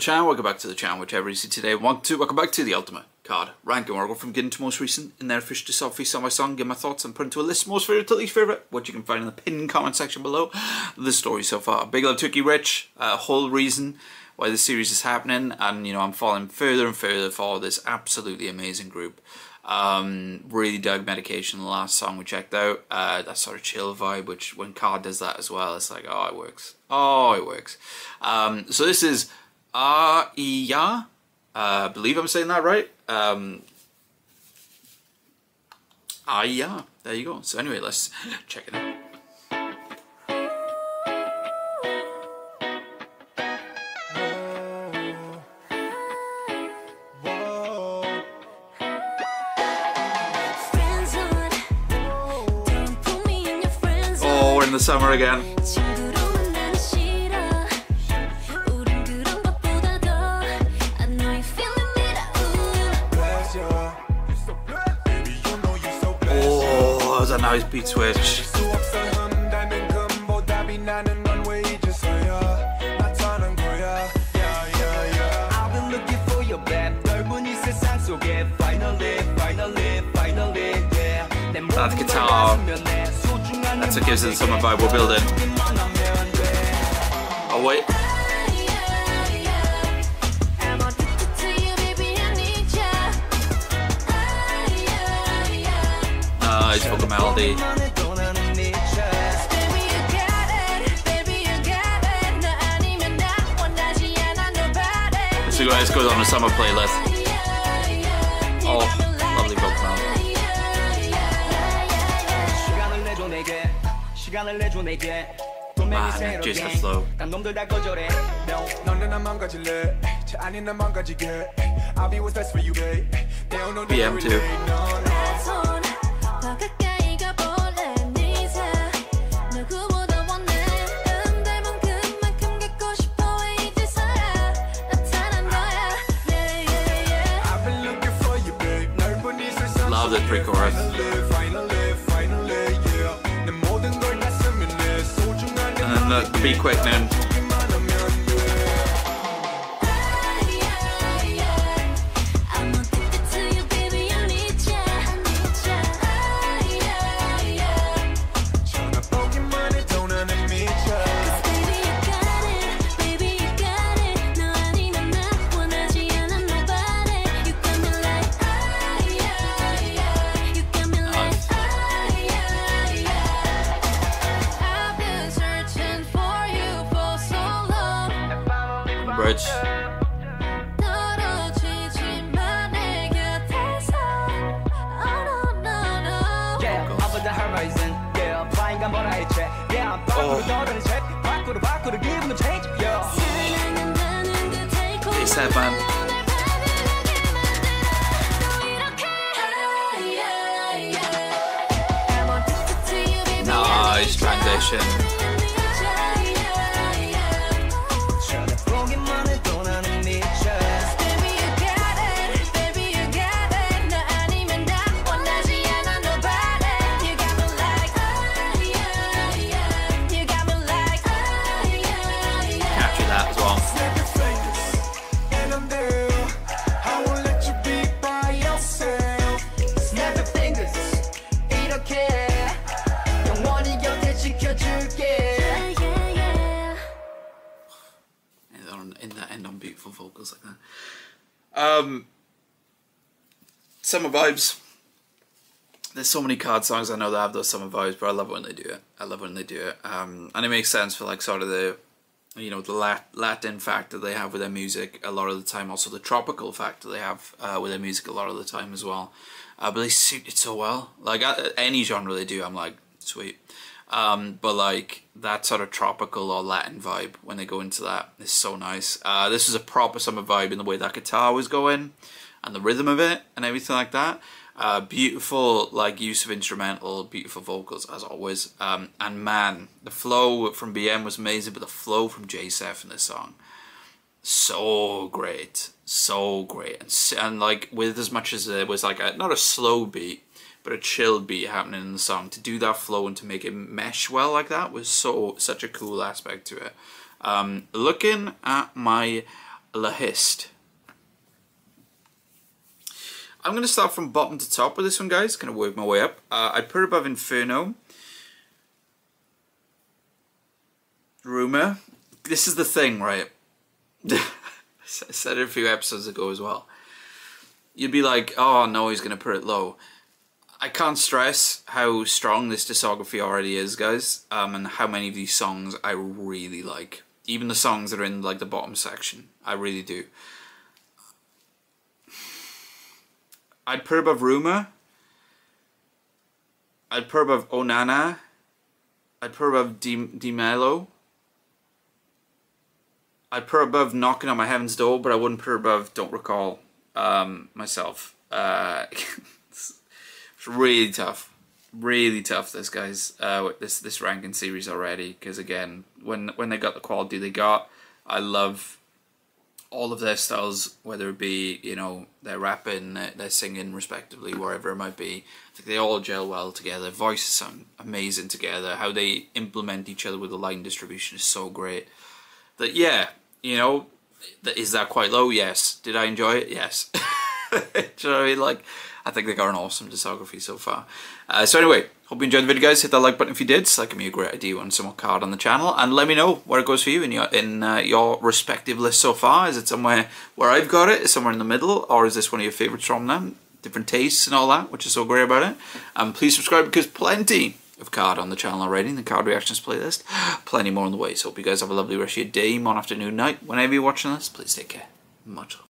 channel. Welcome back to the channel, whichever you see today. Want to welcome back to the Ultimate KARD Ranking, where I go from getting to most recent, in there fish to selfie, sell my song, get my thoughts, and put into a list most favourite to least favourite, what you can find in the pinned comment section below. The story so far. Big love Turkey Rich, uh, whole reason why the series is happening, and you know, I'm falling further and further for this absolutely amazing group. Um, really dug Medication, the last song we checked out. Uh, that sort of chill vibe, which when KARD does that as well, it's like, oh, it works. Oh, it works. Um, so this is Aiya. I uh, believe I'm saying that right. Um, ah, yeah, There you go. So anyway, let's check it out. Oh, we're in the summer again. Was a nice beat switch. That guitar, that's what gives it summer vibe we're building. Oh wait. Fucking melody. So guys goes on the summer playlist. Oh, lovely Pokemon. Man, just the flow. BM2. The pre-chorus. And then the, the Be Quick then. Bridge. Oh. It's that man. Nice transition. Um, summer vibes. There's so many KARD songs I know that have those summer vibes, but I love when they do it. I love when they do it. Um, and it makes sense for like sort of the, you know, the Latin factor they have with their music a lot of the time. Also the tropical factor they have uh, with their music a lot of the time as well. Uh, but they suit it so well. Like uh, any genre they do, I'm like, sweet. Um, but like that sort of tropical or Latin vibe when they go into that is so nice. Uh, this is a proper summer vibe in the way that guitar was going. and the rhythm of it and everything like that. Uh, beautiful like use of instrumental, beautiful vocals as always. Um, and man, the flow from BM was amazing, but the flow from J-Seph in this song, so great, so great, and, and like with as much as it was like a, not a slow beat, but a chill beat happening in the song to do that flow and to make it mesh well like that was so such a cool aspect to it. Um, looking at my list. I'm going to start from bottom to top with this one, guys. Going to work my way up. Uh, I put above Inferno. Rumour. This is the thing, right? I said it a few episodes ago as well. You'd be like, oh no, he's going to put it low. I can't stress how strong this discography already is, guys, um, and how many of these songs I really like. Even the songs that are in like the bottom section, I really do. I'd put above Rumour. I'd put above Onana. I'd put above Di, Di Mello. I'd put above Knocking on My Heaven's Door, but I wouldn't put above Don't Recall um, myself. Uh, it's, really tough. Really tough, this guys, uh, this this ranking series already. Because again, when when they got the quality they got, I love all of their styles, whether it be you know their rapping, their singing, respectively, wherever it might be. I think they all gel well together. Voices sound amazing together. How they implement each other with the line distribution is so great. That yeah, you know, is that quite low? Yes. Did I enjoy it? Yes. Do you know what I mean? Like, I think they got an awesome discography so far. Uh, so anyway, hope you enjoyed the video, guys. Hit that like button if you did. It's like me a great idea on some more KARD on the channel, and let me know where it goes for you in your in uh, your respective list so far. Is it somewhere where I've got it? Is somewhere in the middle, or is this one of your favorites from them? Different tastes and all that, which is so great about it. And please subscribe because plenty of KARD on the channel already the KARD reactions playlist. Plenty more on the way. So hope you guys have a lovely rest of your day, morning, afternoon, night. Whenever you're watching this, please take care. Much love.